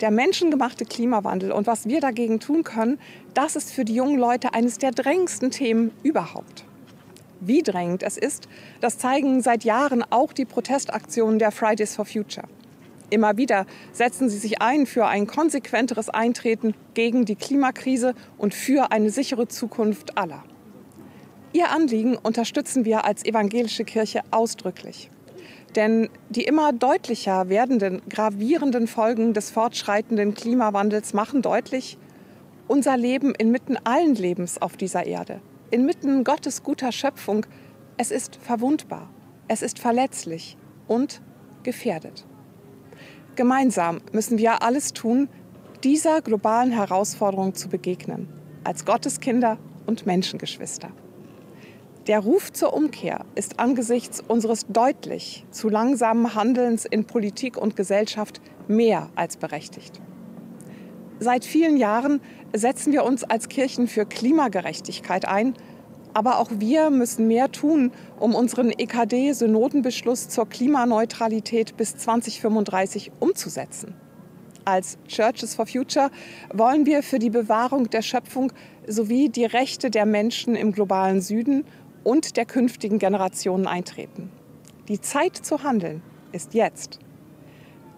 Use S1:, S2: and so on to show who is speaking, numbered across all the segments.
S1: Der menschengemachte Klimawandel und was wir dagegen tun können, das ist für die jungen Leute eines der drängendsten Themen überhaupt. Wie drängend es ist, das zeigen seit Jahren auch die Protestaktionen der Fridays for Future. Immer wieder setzen sie sich ein für ein konsequenteres Eintreten gegen die Klimakrise und für eine sichere Zukunft aller. Ihr Anliegen unterstützen wir als evangelische Kirche ausdrücklich. Denn die immer deutlicher werdenden, gravierenden Folgen des fortschreitenden Klimawandels machen deutlich, unser Leben inmitten allen Lebens auf dieser Erde, inmitten Gottes guter Schöpfung, es ist verwundbar, es ist verletzlich und gefährdet. Gemeinsam müssen wir alles tun, dieser globalen Herausforderung zu begegnen, als Gotteskinder und Menschengeschwister. Der Ruf zur Umkehr ist angesichts unseres deutlich zu langsamen Handelns in Politik und Gesellschaft mehr als berechtigt. Seit vielen Jahren setzen wir uns als Kirchen für Klimagerechtigkeit ein, aber auch wir müssen mehr tun, um unseren EKD-Synodenbeschluss zur Klimaneutralität bis 2035 umzusetzen. Als Churches for Future wollen wir für die Bewahrung der Schöpfung sowie die Rechte der Menschen im globalen Süden und der künftigen Generationen eintreten. Die Zeit zu handeln ist jetzt.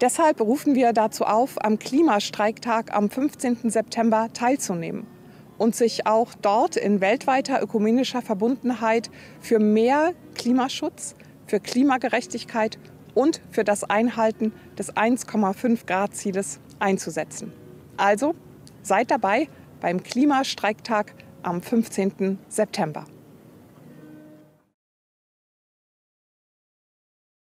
S1: Deshalb rufen wir dazu auf, am Klimastreiktag am 15. September teilzunehmen und sich auch dort in weltweiter ökumenischer Verbundenheit für mehr Klimaschutz, für Klimagerechtigkeit und für das Einhalten des 1,5 Grad Zieles einzusetzen. Also seid dabei beim Klimastreiktag am 15. September.